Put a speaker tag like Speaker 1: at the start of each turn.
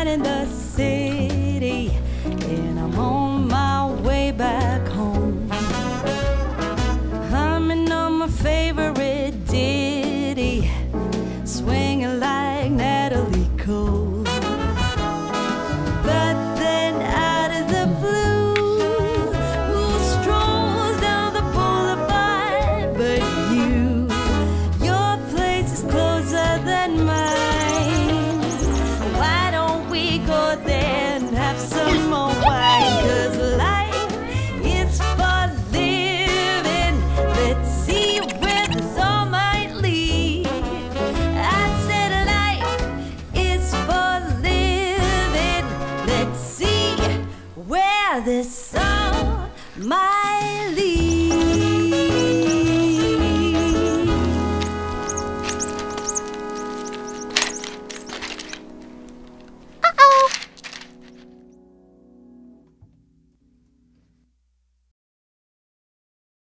Speaker 1: shining this song, my